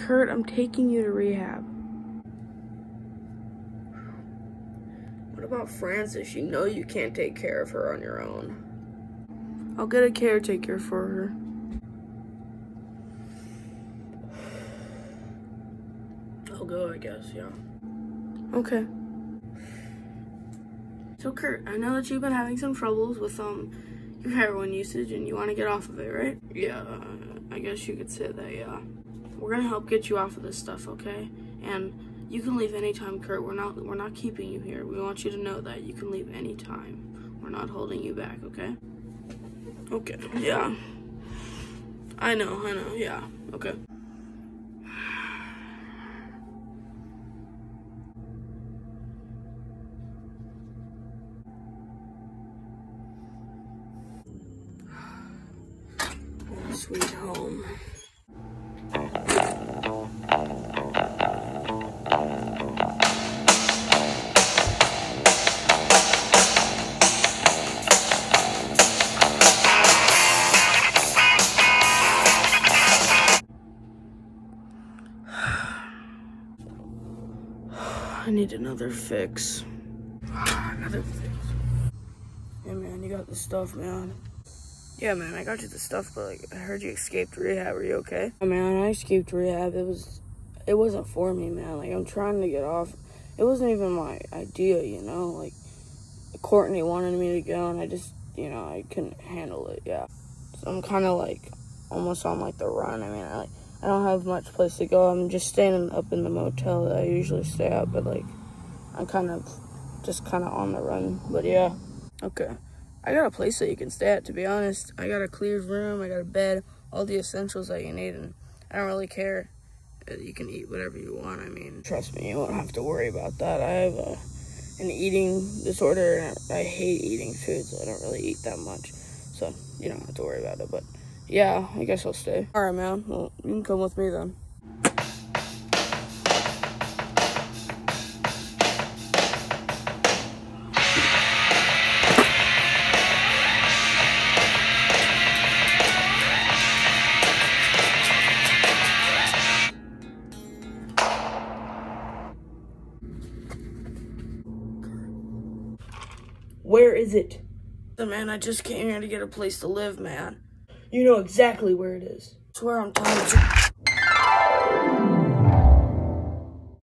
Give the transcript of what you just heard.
Kurt, I'm taking you to rehab. What about Frances? You know you can't take care of her on your own. I'll get a caretaker for her. I'll go, I guess, yeah. Okay. So Kurt, I know that you've been having some troubles with um your heroin usage and you want to get off of it, right? Yeah, I guess you could say that, yeah. We're gonna help get you off of this stuff, okay? And you can leave anytime, Kurt. We're not we're not keeping you here. We want you to know that you can leave anytime. We're not holding you back, okay? Okay. Yeah. I know, I know, yeah. Okay. Sweet home. I need another fix. Ah, another fix. Hey man, you got the stuff, man. Yeah, man, I got you the stuff, but like, I heard you escaped rehab. Are you okay? Oh, man, I escaped rehab. It was, it wasn't for me, man. Like, I'm trying to get off. It wasn't even my idea, you know. Like, Courtney wanted me to go, and I just, you know, I couldn't handle it. Yeah. So I'm kind of like, almost on like the run. I mean, I like, I don't have much place to go. I'm just staying up in the motel that I usually stay at, but like, I'm kind of, just kind of on the run. But yeah. Okay. I got a place that you can stay at, to be honest. I got a cleared room, I got a bed, all the essentials that you need, and I don't really care. You can eat whatever you want. I mean, trust me, you won't have to worry about that. I have a, an eating disorder, and I, I hate eating food, so I don't really eat that much. So you don't have to worry about it. But yeah, I guess I'll stay. All right, man. Well, you can come with me then. Where is it? The man, I just came here to get a place to live, man. You know exactly where it is. It's where I'm tired.